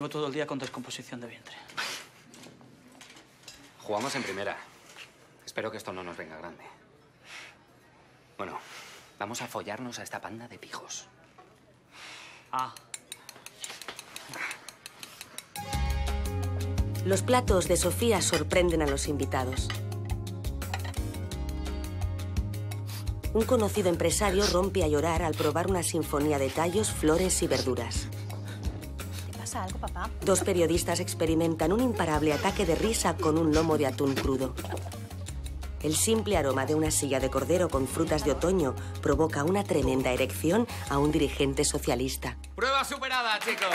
Llevo todo el día con descomposición de vientre. Jugamos en primera. Espero que esto no nos venga grande. Bueno, vamos a follarnos a esta panda de pijos. Ah, Los platos de Sofía sorprenden a los invitados. Un conocido empresario rompe a llorar al probar una sinfonía de tallos, flores y verduras. ¿Te pasa algo, papá? Dos periodistas experimentan un imparable ataque de risa con un lomo de atún crudo. El simple aroma de una silla de cordero con frutas de otoño provoca una tremenda erección a un dirigente socialista. ¡Prueba superada, chicos!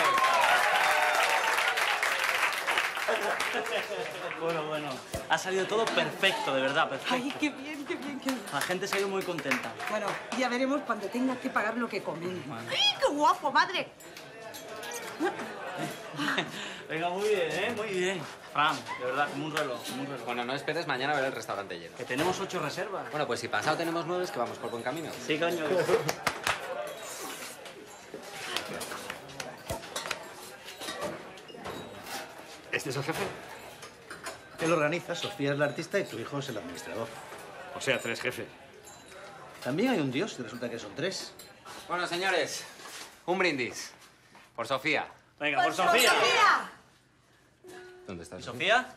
bueno, bueno. Ha salido todo perfecto, de verdad, perfecto. Ay, qué bien, qué bien, qué bien. La gente se ha ido muy contenta. Bueno, ya veremos cuando tengas que pagar lo que comen. ¡Ay, qué guapo, madre! Venga, muy bien, ¿eh? Muy bien. Fran, de verdad, como un reloj, como un reloj. Bueno, no esperes mañana a ver el restaurante lleno. Que tenemos ocho reservas. Bueno, pues si pasado tenemos nueve, es que vamos por buen camino. Sí, coño. ¿Este es el jefe? Él organiza, Sofía es la artista y tu hijo es el administrador. O sea, tres jefes. También hay un dios y resulta que son tres. Bueno, señores, un brindis. Por Sofía. Venga, por Sofía. ¿Dónde está? ¿Sofía?